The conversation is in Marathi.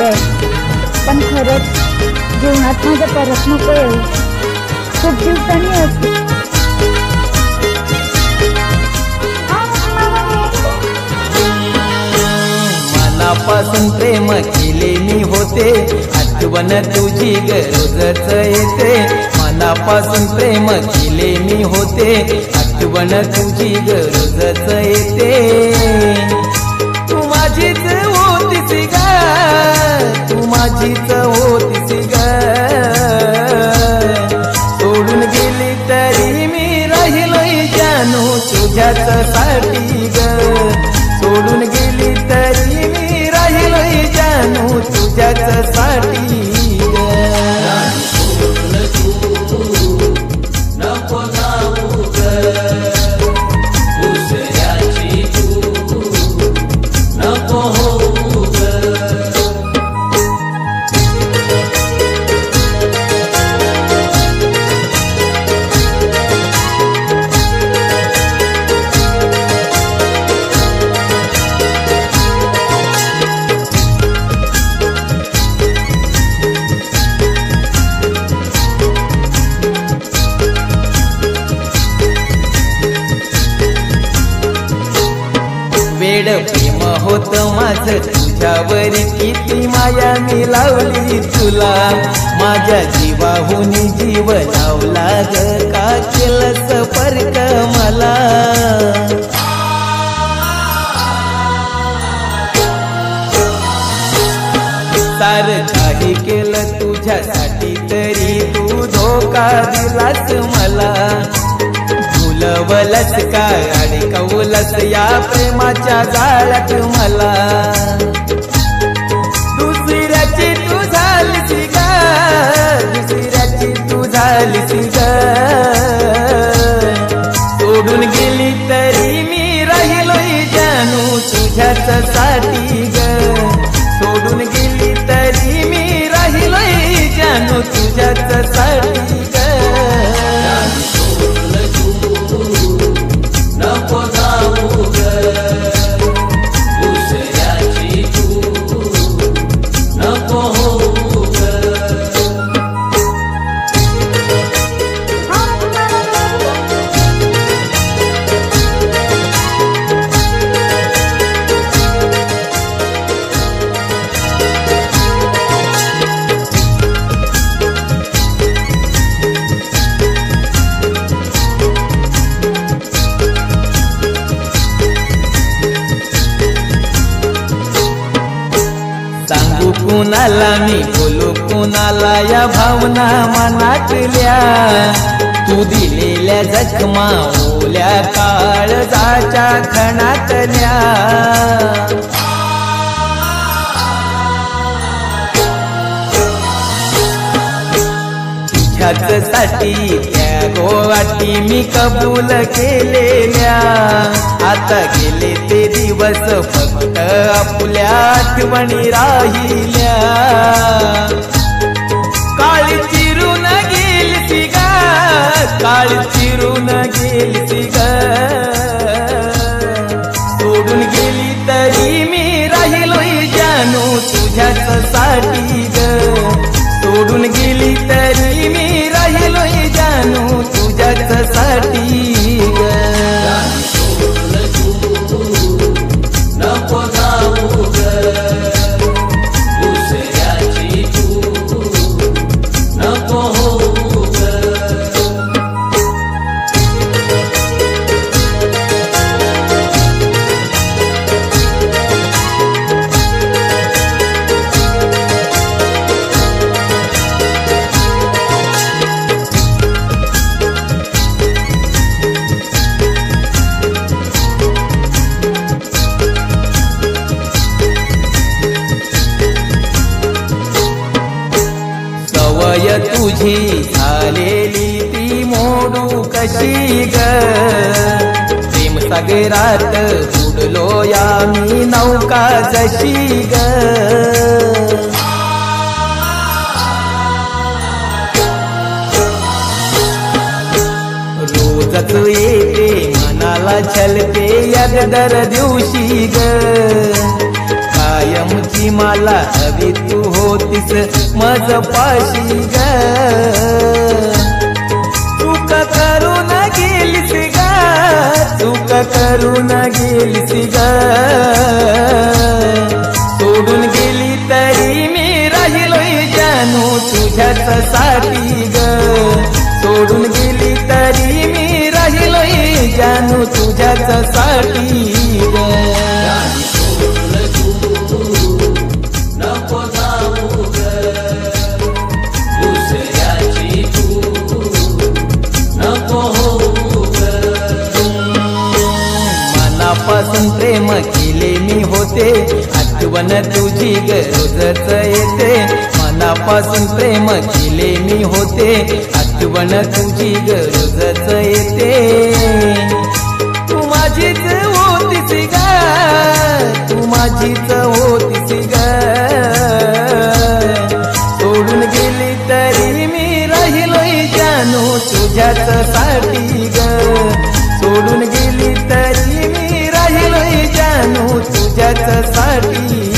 वाटतंय पण खरंच जीवनात माझ्या परत नको येऊ. खूप दिवसांनी असते मनापासून प्रेम केले मी होते. आठवण तुझी गरजच येते. मनापासून प्रेम केले मी होते. आठवण तुझी गरजच येते. तू माझीच हो, होतीस ग. तू माझीच होतीस ग. सोडून गेली तरी मी राहिलोय जानू तुझ्याच साठी ग. सोडून गेली तरी मी राहिलोय जानू तुझ्याच माझ तुझ्यावर किती माया मी लावली तुला. माझ्या जीवाहून जीव लावला ग का केलंस फरक मला? सार काही केलं तुझ्यासाठी तरी तू धोका दिलास मला. फुलवलस का अडकवलस या प्रेमाच्या जाळ्यात मला. दुसऱ्याची तू झालीस ग दुसऱ्याची तू झालीस ग. सोडून गेली तरी मी राहिलो जानू तुझ्याच साठी ग. सोडून गेली तरी मी राहिलो जानू तुझ्याच साठी कुणाला मी बोलू कुणाला या भावना मनातल्या तू दिलेल्या जखमा ओल्या काळजाच्या खणातल्या साठी गोवाटी मी कबूल केलेल्या. आता गेले ते दिवस फक्त आपल्या आठवणी राहिल्या. काळी चिरून गेली ती काळी चिरून गेली ग. ग. प्रेम सागरात बुडलो या मी नौका जशी ग. रोजच येते मनाला छलते यद दर दिवशी ग. कायमची मला हवी तू होतीस मज पाशी ग. गेलीसी ग. सोडून गेली तरी मी राहिलोय जानू तुझ्याच साठी ग. सोडून गेली तरी मी राहिलोय जानू तुझ्याच साठी ग. होते. आठवण तुझी गरजच येते. मनापासून प्रेम केले मी होते. आठवण तुझी गरजच येते. तू माझीच होतीस ग. तू माझीच होतीस ग. सोडून गेली तरी मी राहिलोय जानू तुझ्याच साठी ग. सोडून गेली तुझ्याच साठी